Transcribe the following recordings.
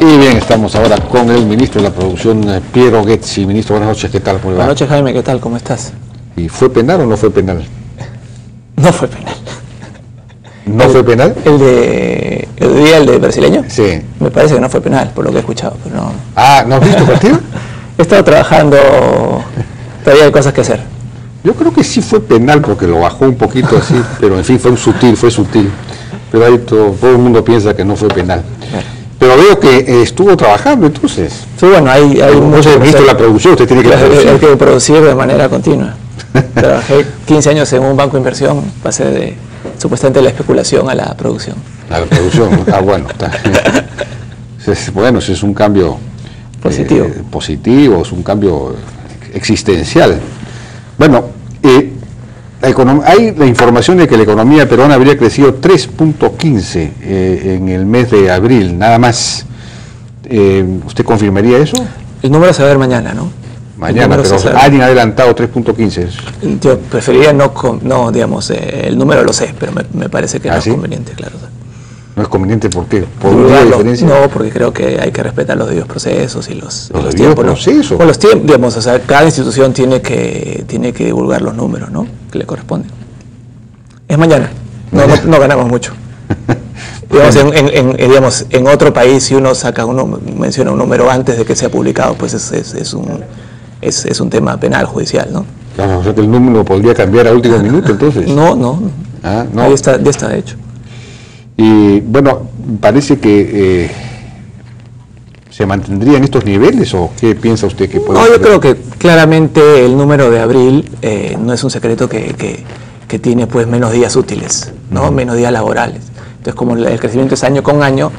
Y bien, estamos ahora con el ministro de la Producción, eh, Piero Getzi. Ministro, buenas noches, ¿qué tal? Buenas noches, Jaime, ¿qué tal? ¿Cómo estás? ¿Y fue penal o no fue penal? No fue penal. ¿No El- fue penal? ¿El de el día, el de brasileño? Sí. Me parece que no fue penal, por lo que he escuchado, pero no. Ah, ¿no has visto el partido? He estado trabajando, todavía hay cosas que hacer. Yo creo que sí fue penal porque lo bajó un poquito así, pero en fin, fue un sutil, fue sutil. Pero ahí todo, todo el mundo piensa que no fue penal. Pero veo que eh, estuvo trabajando entonces. Sí, bueno, hay, hay que ministro de la producción, usted tiene que Claro, hay, hay producir. que producir de manera continua. Trabajé 15 años en un banco de inversión, pasé de supuestamente la especulación a la producción. A la producción. Ah, bueno, está. Es- Bueno, es un cambio Positivo. eh, positivo, es un cambio existencial. Bueno, la hay la información de que la economía peruana habría crecido 3.15 eh, en el mes de abril, nada más. Eh, ¿Usted confirmaría eso? El número se va a ver mañana, ¿no? Mañana, pero alguien ha adelantado 3.15. Yo preferiría no, no digamos, eh, el número lo sé, pero me, me parece que ¿Ah, no sí? es conveniente, claro. ¿No es conveniente por qué? ¿Por Divulgarlo. diferencia? No, porque creo que hay que respetar los debidos procesos y los, y Los debidos tiempos. ¿no? procesos. Bueno, los tiempos, digamos, o sea, cada institución tiene que, tiene que divulgar los números, ¿no? Que le corresponden. Es mañana. No, no, no ganamos mucho. digamos, en, en- en- digamos, en otro país, si uno saca uno, menciona un número antes de que sea publicado, pues es, es, es un, es, es un tema penal, judicial, ¿no? Claro, o sea que el número podría cambiar a último minuto entonces. No, no. Ah, no. Ahí está, ya está hecho. Y bueno, parece que eh, se mantendrían estos niveles o qué piensa usted que puede No, yo creo que claramente el número de abril eh, no es un secreto que, que- que tiene pues menos días útiles, ¿no? Menos días laborales. Entonces, como el crecimiento es año con año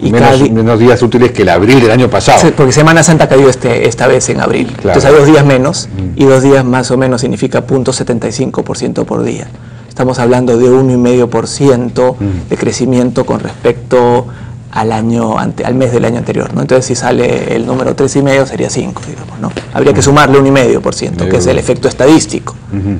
y menos, días útiles que el abril del año pasado. Porque Semana Santa cayó este, esta vez en abril. Claro. Entonces hay dos días menos y dos días más o menos significa 0.75% por día. Estamos hablando de 1,5% de crecimiento con respecto al año ante, al mes del año anterior. ¿no? Entonces si sale el número 3,5 sería 5, digamos. ¿no? Habría que sumarle 1,5%, que es el efecto estadístico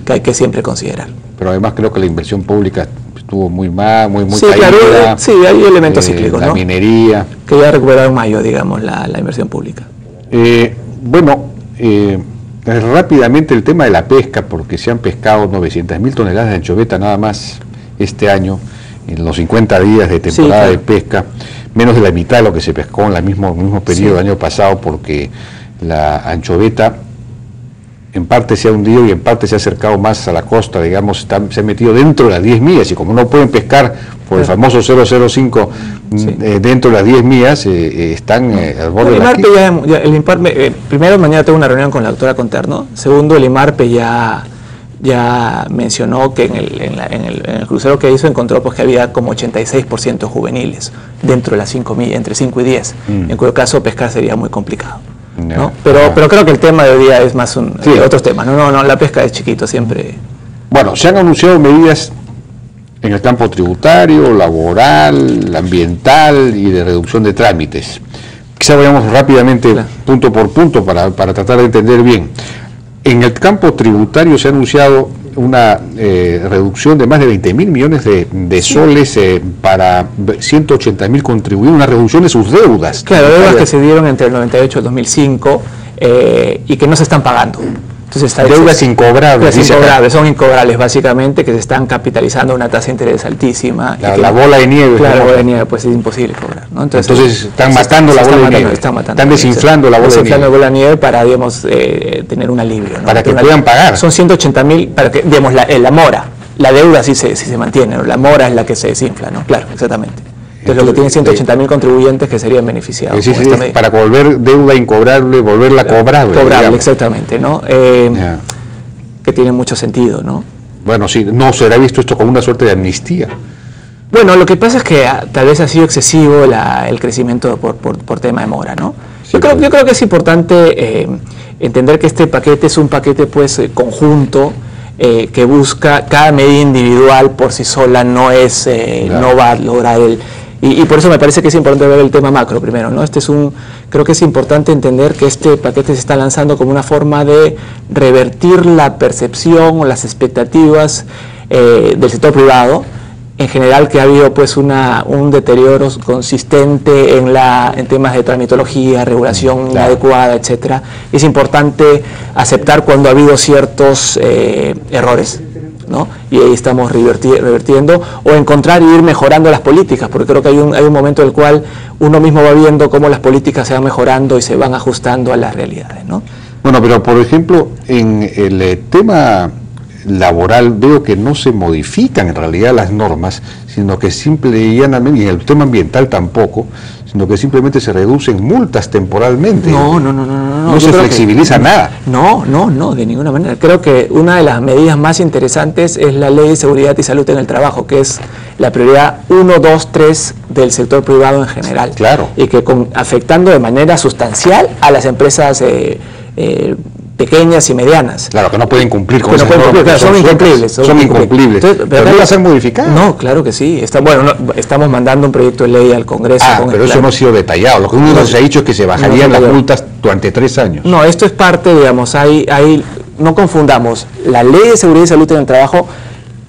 que hay que siempre considerar. Pero además creo que la inversión pública estuvo muy mal, muy, muy Sí, caída. claro, sí, hay elementos eh, cíclicos, La ¿no? minería. Que ya recuperado en mayo, digamos, la, la inversión pública. Eh, bueno, eh, rápidamente el tema de la pesca, porque se han pescado 900 mil toneladas de anchoveta nada más este año, en los 50 días de temporada claro. de pesca, menos de la mitad de lo que se pescó en el mismo, mismo periodo Sí. del año pasado, porque la anchoveta en parte se ha hundido y en parte se ha acercado más a la costa, digamos, está- se ha metido dentro de las 10 millas y como no pueden pescar por el famoso 005 Sí. eh, dentro de las 10 millas, eh, eh, están eh, al borde El de la IMARPE ya, ya- el IMARPE, primero mañana tengo una reunión con la doctora Conterno, segundo el IMARPE ya, ya mencionó que en el, en la- en el- en el crucero que hizo encontró pues que había como 86% juveniles dentro de las 5 millas, entre 5 y 10, Mm. en cuyo caso pescar sería muy complicado. ¿no? Pero, Ajá. pero creo que el tema de hoy día es más un, Sí. otros temas. No, no, no, la pesca es chiquito, siempre. Bueno, se han anunciado medidas en el campo tributario, laboral, ambiental y de reducción de trámites. Quizá vayamos rápidamente Claro. punto por punto para, para tratar de entender bien. En el campo tributario se ha anunciado una eh, reducción de más de 20 mil millones de, de soles eh, para 180 mil contribuyentes, una reducción de sus deudas. Claro, deudas que se dieron entre el 98 y el 2005 eh, y que no se están pagando. Entonces está Deudas incobrables, Deudas incobrables, son incobrables básicamente, que se están capitalizando a una tasa de interés altísima. y La- que- la bola de nieve, Claro, la bola de nieve, pues es imposible cobrar. ¿no? Entonces, están se- matando la están bola de nieve. Están, matando Están desinflando la bola de Desinflando nieve. la bola de nieve para, digamos, eh, tener un alivio. ¿no? Para que puedan pagar. Son 180 mil, para que, digamos, la, eh, la mora, la deuda sí se, sí se mantiene, ¿no? la mora es la que se desinfla, ¿no? Claro, exactamente. Entonces, lo que Entonces, 180 mil contribuyentes que serían beneficiados. Medida. para volver deuda incobrable, volverla cobrable. Cobrable, digamos. exactamente, ¿no? Eh. Que tiene mucho sentido, ¿no? Bueno, sí, no será visto esto como una suerte de amnistía. Bueno, lo que pasa es que ah, tal vez ha sido excesivo la- el crecimiento por, por- por tema de mora, ¿no? Sí, yo, creo, claro. yo creo que es importante eh, entender que este paquete es un paquete pues eh, conjunto eh, que busca cada medida individual por sí sola no es eh, Claro. no va a lograr el y, y por eso me parece que es importante ver el tema macro primero, ¿no? Este es un creo que es importante entender que este paquete se está lanzando como una forma de revertir la percepción o las expectativas eh, del sector privado en general que ha habido pues una, un deterioro consistente en, la, en temas de tramitología, regulación inadecuada, etcétera. Es importante aceptar cuando ha habido ciertos eh, errores. ¿No? Y ahí estamos revertiendo, o encontrar y ir mejorando las políticas, porque creo que hay un, hay un momento en el cual uno mismo va viendo cómo las políticas se van mejorando y se van ajustando a las realidades. ¿no? Bueno, pero por ejemplo, en el eh, tema laboral veo que no se modifican en realidad las normas, sino que simple y llanamente, y en el tema ambiental tampoco, sino que simplemente se reducen multas temporalmente. No, no, no, no, no. No se flexibiliza nada. No, no, no, de ninguna manera. Creo que una de las medidas más interesantes es la Ley de Seguridad y Salud en el Trabajo, que es la prioridad 1, 2, 3 del sector privado en general. Claro. Y que con, afectando de manera sustancial a las empresas eh, eh, pequeñas y medianas. Claro, que no pueden cumplir con eso. son, incumplibles. Son, incumplibles. pero, no a ser modificadas. No, claro que sí. Está, bueno, estamos mandando un proyecto de ley al Congreso. Ah, pero eso no ha sido detallado. Lo que uno se ha dicho es que se bajarían las multas durante tres años. No, esto es parte, digamos, hay, hay, no confundamos la ley de seguridad y salud en el trabajo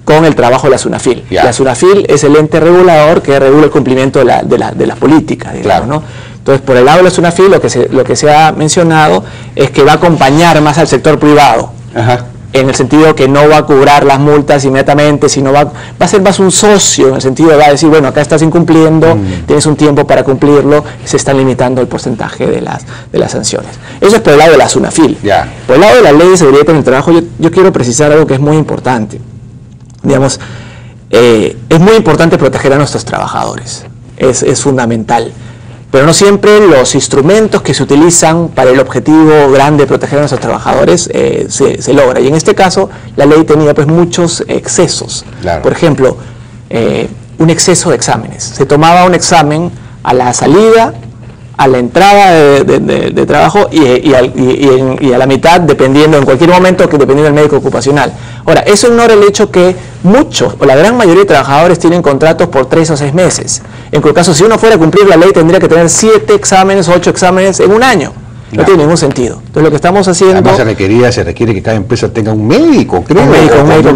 con el trabajo de la SUNAFIL. La SUNAFIL es el ente regulador que regula el cumplimiento de, la, de, la, de las políticas, digamos, ¿no? Entonces, por el lado de la SUNAFIL, lo que se, lo que se ha mencionado es que va a acompañar más al sector privado. En el sentido que no va a cobrar las multas inmediatamente, sino va, va a ser más un socio, en el sentido de va a decir, bueno, acá estás incumpliendo, mm. tienes un tiempo para cumplirlo, se está limitando el porcentaje de las, de las sanciones. Eso es por el lado de la SUNAFIL. Por el lado de la ley de seguridad en el trabajo, yo, quiero precisar algo que es muy importante. Digamos, eh, es muy importante proteger a nuestros trabajadores, es, es fundamental pero no siempre los instrumentos que se utilizan para el objetivo grande de proteger a nuestros trabajadores eh, se, se, logra. Y en este caso, la ley tenía pues muchos excesos. Por ejemplo, eh, un exceso de exámenes. Se tomaba un examen a la salida a la entrada de, trabajo y, a la mitad, dependiendo, en cualquier momento, que dependiendo del médico ocupacional. Ahora, eso ignora el hecho que muchos, o la gran mayoría de trabajadores tienen contratos por tres o seis meses. En cuyo caso, si uno fuera a cumplir la ley, tendría que tener siete exámenes, ocho exámenes en un año. No tiene ningún sentido. Entonces lo que estamos haciendo... Además se requería, se requiere que cada empresa tenga un médico, creo. Un médico, un médico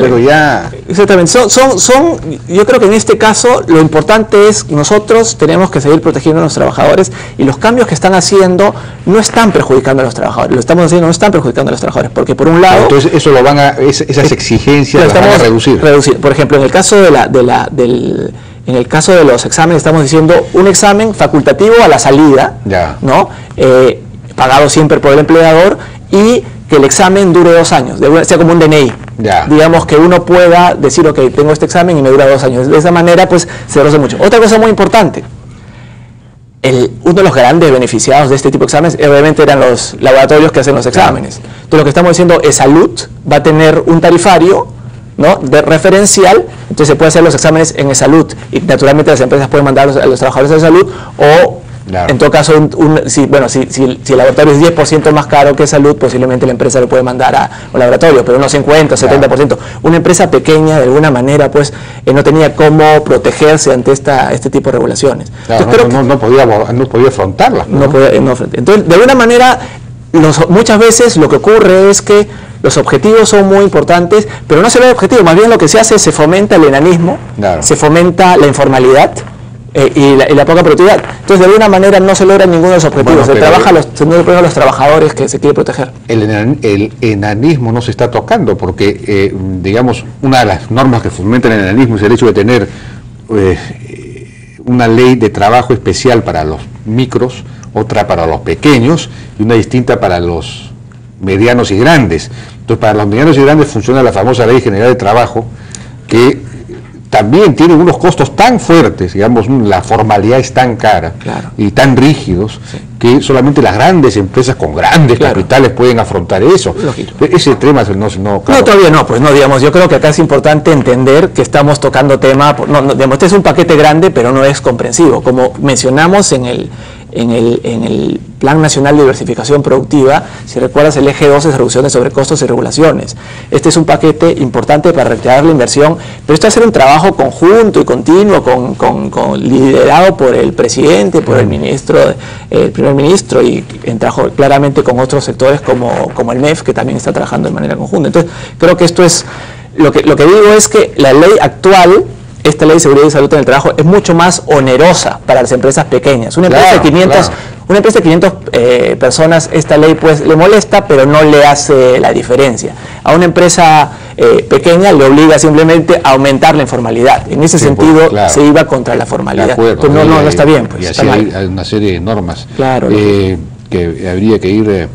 pero ya... Exactamente. Son, son, son, yo creo que en este caso lo importante es nosotros tenemos que seguir protegiendo a los trabajadores y los cambios que están haciendo no están perjudicando a los trabajadores. Lo estamos haciendo no están perjudicando a los trabajadores, porque por un lado... Entonces eso lo van a, esas exigencias las van a reducir. reducir. Por ejemplo, en el caso de la, de la, del en el caso de los exámenes estamos diciendo un examen facultativo a la salida, ¿no? Eh, pagado siempre por el empleador y que el examen dure dos años, sea como un DNI. Digamos que uno pueda decir, ok, tengo este examen y me dura dos años. De esa manera, pues se reduce mucho. Otra cosa muy importante, el, uno de los grandes beneficiados de este tipo de exámenes obviamente eran los laboratorios que hacen los exámenes. Entonces lo que estamos diciendo es salud va a tener un tarifario ¿no? de referencial, entonces se puede hacer los exámenes en salud y naturalmente las empresas pueden mandar a los, trabajadores de salud o en todo caso, un, si, bueno, si, si, el laboratorio es 10% más caro que salud, posiblemente la empresa lo puede mandar a un laboratorio, pero unos 50, 70%. Una empresa pequeña, de alguna manera, pues eh, no tenía cómo protegerse ante esta, este tipo de regulaciones. no, no, podía, no podía afrontarlas. entonces, de alguna manera, muchas veces lo que ocurre es que los objetivos son muy importantes, pero no se ve el objetivo, más bien lo que se hace es se fomenta el enanismo, se fomenta la informalidad eh, y, la, poca productividad. Entonces, de alguna manera no se logran ninguno de los objetivos, se, trabaja los, se no los trabajadores que se quiere proteger. El, enanismo no se está tocando porque, eh, digamos, una de las normas que fomentan el enanismo es el hecho de tener eh, una ley de trabajo especial para los micros, otra para los pequeños y una distinta para los medianos y grandes. Entonces, para los medianos y grandes funciona la famosa Ley General de Trabajo, que también tiene unos costos tan fuertes, digamos, la formalidad es tan cara y tan rígidos que solamente las grandes empresas con grandes capitales pueden afrontar eso. Ese tema no, no, no, todavía no, pues no, digamos, yo creo que acá es importante entender que estamos tocando tema, no, no, digamos, este es un paquete grande, pero no es comprensivo. Como mencionamos en el, en el, en el Plan Nacional de Diversificación Productiva, si recuerdas, el eje 2 es reducción de sobrecostos y regulaciones. Este es un paquete importante para retirar la inversión, pero esto va a ser un trabajo conjunto y continuo, con, con, liderado por el presidente, por el ministro, el primer ministro, y en trabajo claramente con otros sectores como, como el MEF, que también está trabajando de manera conjunta. Entonces, creo que esto es, lo que, lo que digo es que la ley actual esta ley de seguridad y salud en el trabajo es mucho más onerosa para las empresas pequeñas. Una empresa Claro, de 500, claro. una empresa de 500 eh, personas, esta ley pues le molesta, pero no le hace la diferencia. A una empresa eh, pequeña le obliga simplemente a aumentar la informalidad. En ese Sí, pues, sentido claro. se iba contra la formalidad. acuerdo. Pues no, no, no está bien, pues y así hay, mal. hay una serie de normas eh, que habría que ir. eh,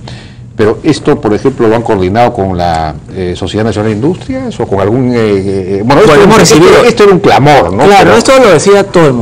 pero esto, por ejemplo, lo han coordinado con la eh, Sociedad Nacional de Industrias o con algún. eh, eh, bueno, esto, Bueno, hemos esto- recibido- esto era un clamor, ¿no? Claro, Pero- esto lo decía todo el mundo.